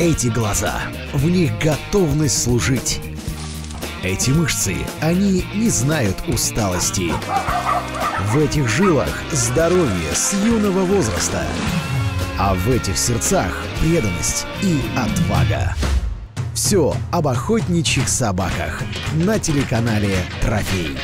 Эти глаза, в них готовность служить. Эти мышцы, они не знают усталости. В этих жилах здоровье с юного возраста. А в этих сердцах преданность и отвага. Все об охотничьих собаках на телеканале «Трофей».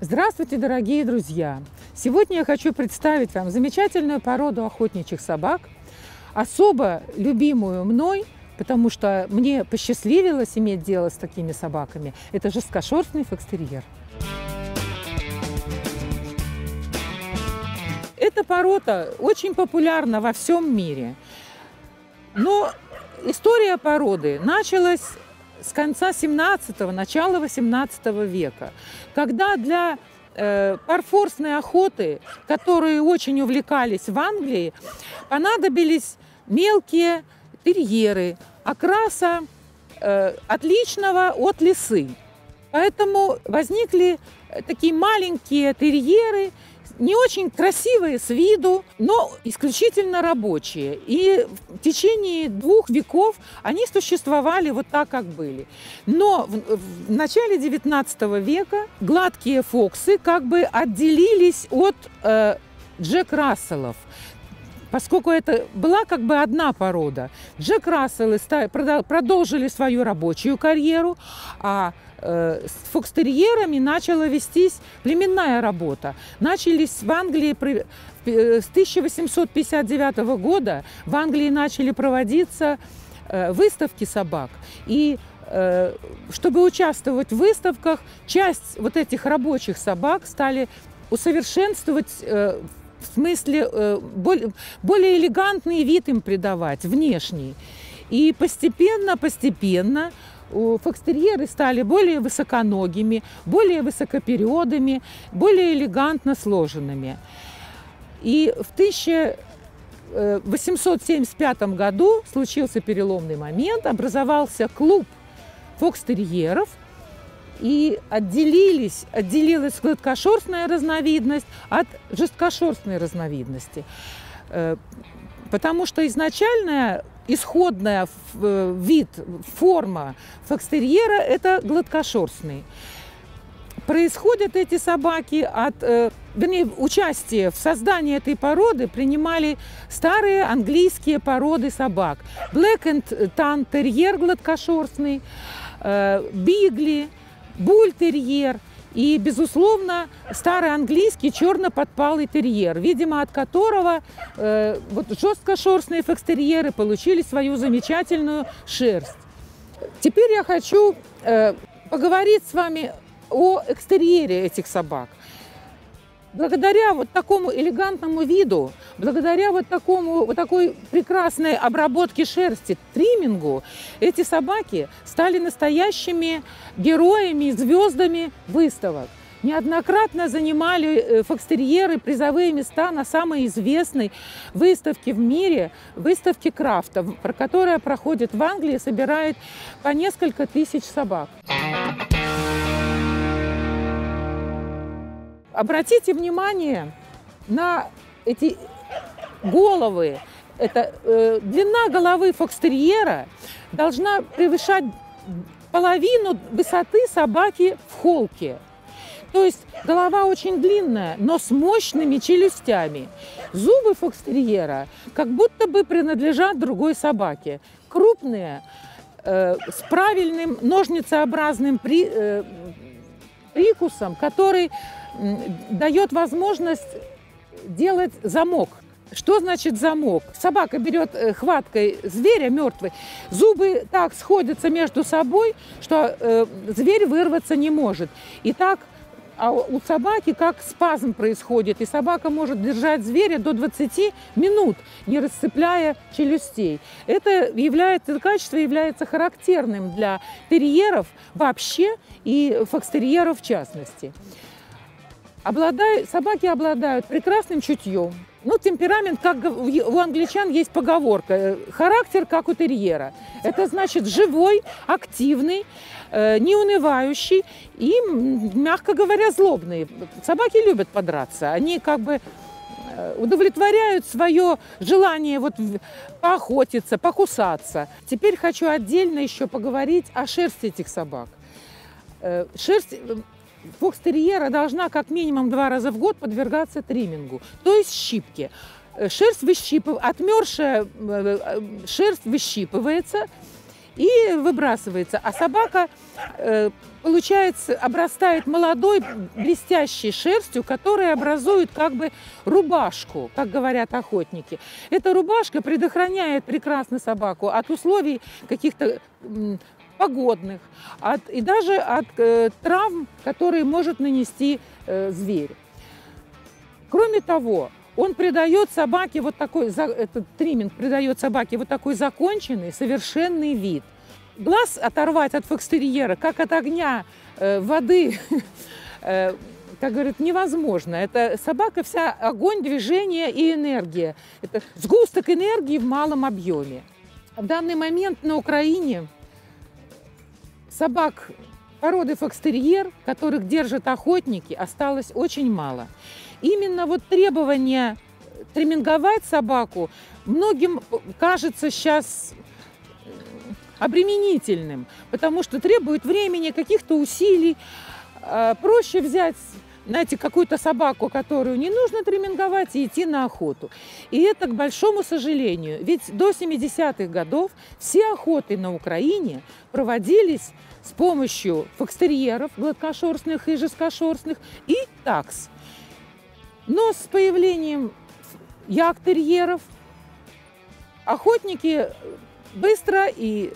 Здравствуйте, дорогие друзья! Сегодня я хочу представить вам замечательную породу охотничьих собак, особо любимую мной, потому что мне посчастливилось иметь дело с такими собаками. Это жесткошерстный фокстерьер. Эта порода очень популярна во всем мире. Но история породы началась с конца 17-го, начала 18 века, когда для э, парфорсной охоты, которые очень увлекались в Англии, понадобились мелкие терьеры, окраса э, отличного от лисы. Поэтому возникли такие маленькие терьеры, не очень красивые с виду, но исключительно рабочие. И в течение двух веков они существовали вот так, как были. Но в, в начале XIX века гладкие фоксы как бы отделились от э, Джек Расселов поскольку это была как бы одна порода. Джек Расселы продолжили свою рабочую карьеру, а э, с фокстерьерами начала вестись племенная работа. Начались в Англии э, с 1859 года в Англии начали проводиться э, выставки собак. И чтобы участвовать в выставках, часть вот этих рабочих собак стали усовершенствовать в смысле э, более, более элегантный вид им придавать, внешний. И постепенно, постепенно фокстерьеры стали более высоконогими, более высокопередами, более элегантно сложенными. И в 1875 году случился переломный момент, образовался клуб фокстерьеров – и отделились, отделилась гладкошерстная разновидность от жесткошерстной разновидности. Э, потому что изначальная исходная э, вид, форма фокстерьера – это гладкошерстный. Происходят эти собаки от, э, вернее, участие в создании этой породы принимали старые английские породы собак. Black and Tan терьер гладкошерстный, бигли – бультерьер и, безусловно, старый английский черно-подпалый терьер, видимо, от которого э, вот жесткошерстные фокстерьеры получили свою замечательную шерсть. Теперь я хочу э, поговорить с вами о экстерьере этих собак благодаря вот такому элегантному виду, благодаря вот, такому, вот такой прекрасной обработке шерсти, тримингу, эти собаки стали настоящими героями, звездами выставок. Неоднократно занимали э, фокстерьеры призовые места на самой известной выставке в мире, выставке крафта, которая проходит в Англии, собирает по несколько тысяч собак. Обратите внимание на эти головы. Это э, длина головы фокстерьера должна превышать половину высоты собаки в холке. То есть голова очень длинная, но с мощными челюстями. Зубы фокстерьера как будто бы принадлежат другой собаке. Крупные, э, с правильным ножницеобразным при, э, прикусом, который дает возможность делать замок. Что значит замок? Собака берет э, хваткой зверя мертвый, зубы так сходятся между собой, что э, зверь вырваться не может. И так а у собаки как спазм происходит, и собака может держать зверя до 20 минут, не расцепляя челюстей. Это, является, это качество является характерным для терьеров вообще и фокстерьеров в частности. Обладают, собаки обладают прекрасным чутьем. Ну, темперамент, как у англичан есть поговорка, э, характер, как у терьера. Это значит живой, активный, э, неунывающий и, мягко говоря, злобный. Собаки любят подраться. Они как бы э, удовлетворяют свое желание вот поохотиться, покусаться. Теперь хочу отдельно еще поговорить о шерсти этих собак. Шерсть фокстерьера должна как минимум два раза в год подвергаться триммингу, то есть щипке. Шерсть выщипыв... отмершая шерсть выщипывается и выбрасывается, а собака получается, обрастает молодой блестящей шерстью, которая образует как бы рубашку, как говорят охотники. Эта рубашка предохраняет прекрасно собаку от условий каких-то погодных, от, и даже от э, травм, которые может нанести э, зверь. Кроме того, он придает собаке вот такой, этот триминг придает собаке вот такой законченный, совершенный вид – глаз оторвать от фокстерьера, как от огня, э, воды, э, как говорят, невозможно. Это собака вся огонь, движение и энергия. Это сгусток энергии в малом объеме. В данный момент на Украине собак породы фокстерьер, которых держат охотники, осталось очень мало. Именно вот требование треминговать собаку многим кажется сейчас обременительным, потому что требует времени, каких-то усилий. А, проще взять знаете, какую-то собаку, которую не нужно треминговать, и идти на охоту. И это, к большому сожалению, ведь до 70-х годов все охоты на Украине проводились с помощью фокстерьеров, гладкошерстных и жесткошерстных, и такс. Но с появлением яктерьеров охотники быстро и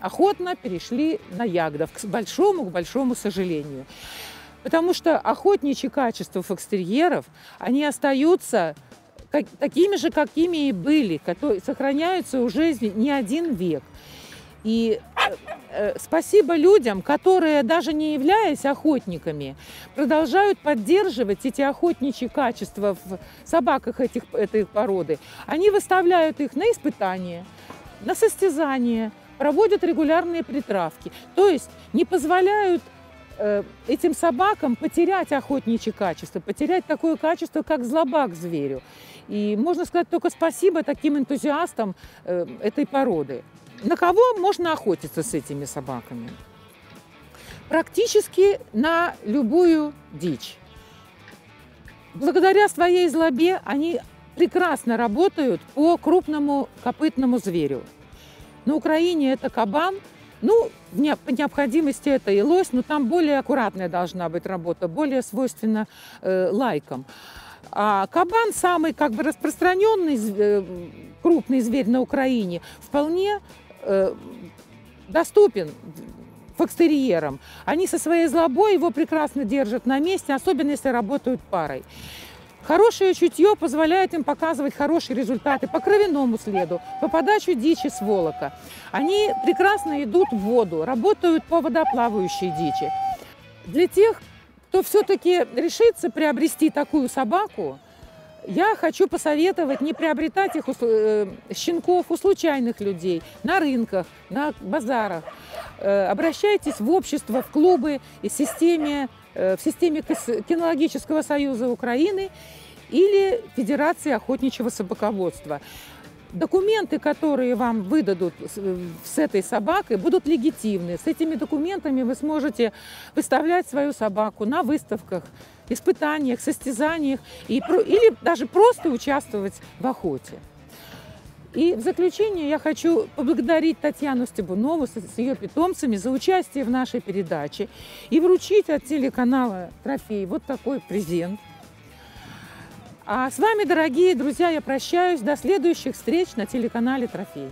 охотно перешли на ягодов, к большому, к большому сожалению. Потому что охотничьи качества фокстерьеров, они остаются как, такими же, какими и были, которые сохраняются уже не один век. И э, э, спасибо людям, которые, даже не являясь охотниками, продолжают поддерживать эти охотничьи качества в собаках этих, этой породы. Они выставляют их на испытания, на состязания, проводят регулярные притравки. То есть не позволяют этим собакам потерять охотничье качество, потерять такое качество, как злоба к зверю. И можно сказать только спасибо таким энтузиастам э, этой породы. На кого можно охотиться с этими собаками? Практически на любую дичь. Благодаря своей злобе они прекрасно работают по крупному копытному зверю. На Украине это кабан, ну, по необходимости это и лось, но там более аккуратная должна быть работа, более свойственна э, лайкам. А кабан самый как бы распространенный э, крупный зверь на Украине, вполне э, доступен фокстерьерам. Они со своей злобой его прекрасно держат на месте, особенно если работают парой. Хорошее чутье позволяет им показывать хорошие результаты по кровяному следу, по подаче дичи с волока. Они прекрасно идут в воду, работают по водоплавающей дичи. Для тех, кто все-таки решится приобрести такую собаку, я хочу посоветовать не приобретать их у, э, щенков у случайных людей на рынках, на базарах. Э, обращайтесь в общество, в клубы и системе в системе Кинологического союза Украины или Федерации охотничьего собаководства. Документы, которые вам выдадут с этой собакой, будут легитимны. С этими документами вы сможете выставлять свою собаку на выставках, испытаниях, состязаниях и, или даже просто участвовать в охоте. И в заключение я хочу поблагодарить Татьяну Стебунову с, ее питомцами за участие в нашей передаче и вручить от телеканала «Трофей» вот такой презент. А с вами, дорогие друзья, я прощаюсь. До следующих встреч на телеканале «Трофей».